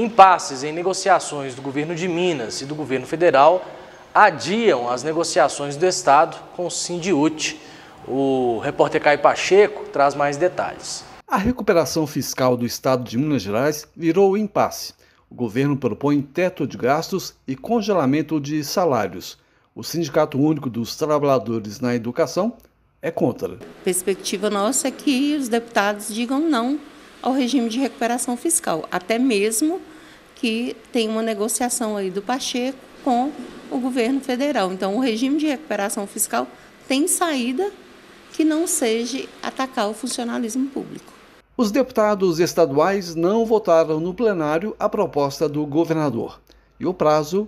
Impasses em negociações do governo de Minas e do governo federal adiam as negociações do Estado com o Sindiute. O repórter Caio Pacheco traz mais detalhes. A recuperação fiscal do Estado de Minas Gerais virou impasse. O governo propõe teto de gastos e congelamento de salários. O Sindicato Único dos Trabalhadores na Educação é contra. A perspectiva nossa é que os deputados digam não ao regime de recuperação fiscal, até mesmo que tem uma negociação aí do Pacheco com o governo federal. Então, o regime de recuperação fiscal tem saída que não seja atacar o funcionalismo público. Os deputados estaduais não votaram no plenário a proposta do governador e o prazo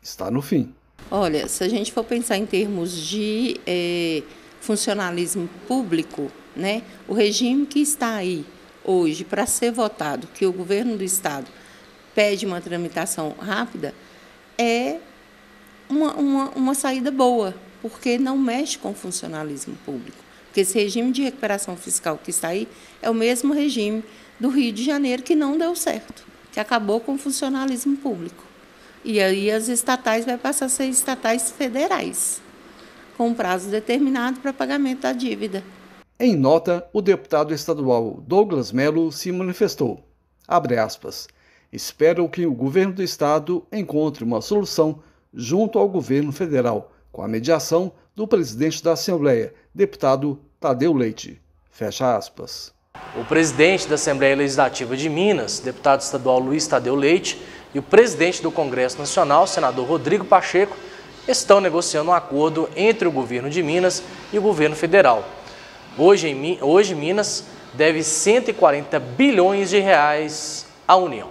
está no fim. Olha, se a gente for pensar em termos de eh, funcionalismo público, né, o regime que está aí hoje para ser votado, que o governo do Estado pede uma tramitação rápida, é uma, uma, uma saída boa, porque não mexe com o funcionalismo público. Porque esse regime de recuperação fiscal que está aí é o mesmo regime do Rio de Janeiro que não deu certo, que acabou com o funcionalismo público. E aí as estatais vai passar a ser estatais federais, com prazo determinado para pagamento da dívida. Em nota, o deputado estadual Douglas Melo se manifestou. Abre aspas. Espero que o governo do estado encontre uma solução junto ao governo federal, com a mediação do presidente da Assembleia, deputado Tadeu Leite. Fecha aspas. O presidente da Assembleia Legislativa de Minas, deputado estadual Luiz Tadeu Leite, e o presidente do Congresso Nacional, senador Rodrigo Pacheco, estão negociando um acordo entre o governo de Minas e o governo federal Hoje, hoje Minas deve 140 bilhões de reais à União.